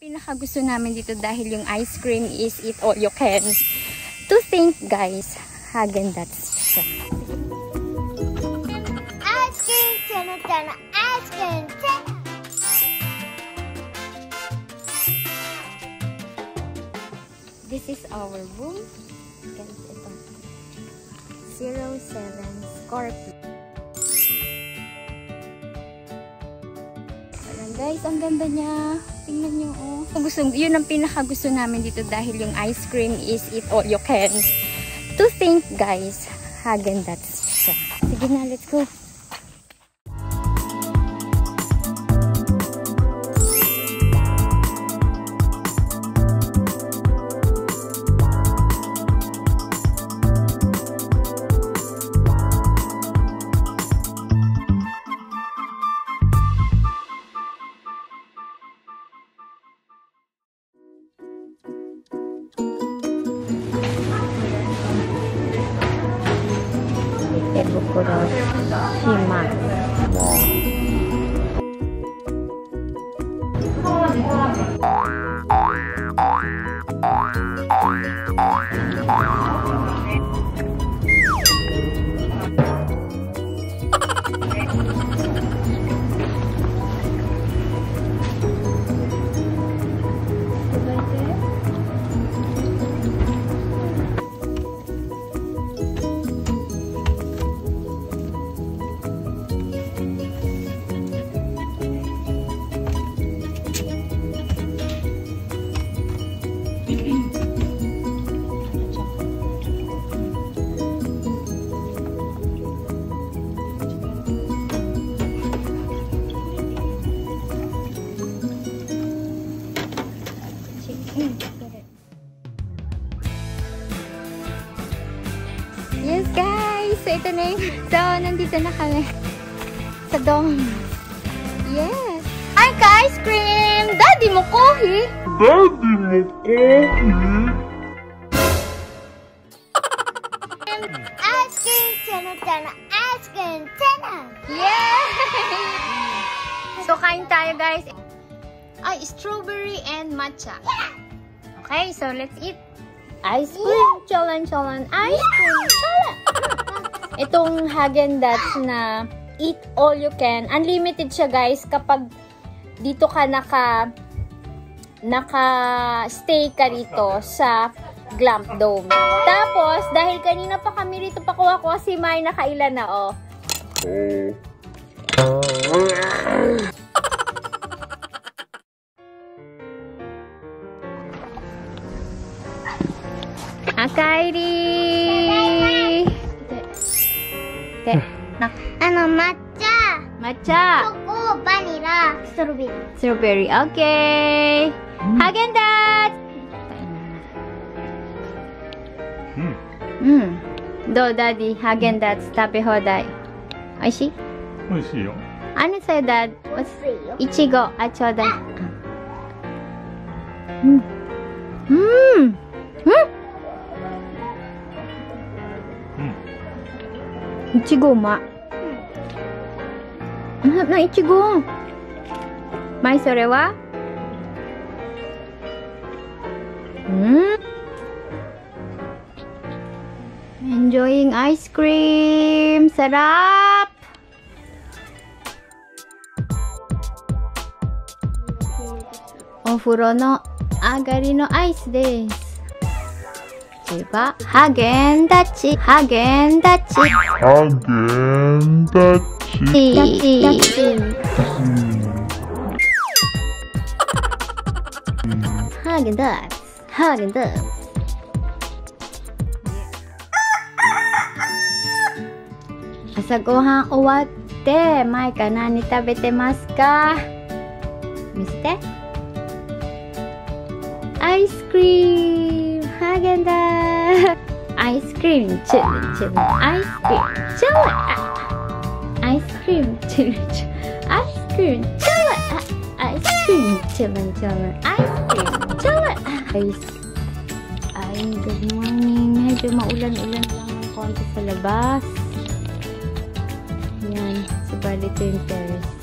pinaka gusto namin dito dahil yung ice cream is eat all you can. To think guys, Hagen-Dazs siya. Ice cream, tana tana, ice cream. This is our room. Ito. 07 Scorpio. Guys, ang ganda niya. Tingnan niyo oh. Gusto, yun ang pinaka gusto namin dito dahil yung ice cream is eat all you can. To think guys, Hagen-Dazs siya. Sige na, let's go. 我的新麦。Guys! So ito na yung... So, nandito na kami. Sa dome. Yes! Ay, ka-ice cream! Daddy mo kohi! Daddy mo coffee? Ice cream, tana tana, ice cream, tana. Yay! So, kain tayo guys. Ay, strawberry and matcha. Okay, so let's eat. Ice cream, chalan chalan, ice cream, Itong Haagen-Dazs na eat all you can. Unlimited siya guys kapag dito ka naka naka-stay ka rito sa Glamp Dome. Tapos, dahil kanina pa kami rito pakuha ko si May nakailan na oh. Akairi! て、なあの抹茶。抹茶。チョコバニラ。ストロベリー。ストロベリー。オッケー、ハゲンダーズうん。うん。どうダディ？ハゲンダーズ食べ放題。おいしい？おいしいよ。あのさだおいしいよ。いちご。あちょうだい。うん。うん。うん。いちごま。な、いちご。まい、それは？うん Enjoying ice cream! Sarap! お風呂の上がりのアイスです。次は、ハーゲンダッチ、ハーゲンダッチ。ハーゲンダッチ。ハーゲンダッツ、ハーゲンダッツ。朝ごはん終わって、マイカ何食べてますか？見せて。アイスクリーム、ハーゲンダッ ice cream chili chili ice cream chili ice cream chili ice cream chili ice cream chili chili ice cream chili ice. ay good morning. Medyo maulan-ulan lang ng konti sa labas yan sabali ito yung terrace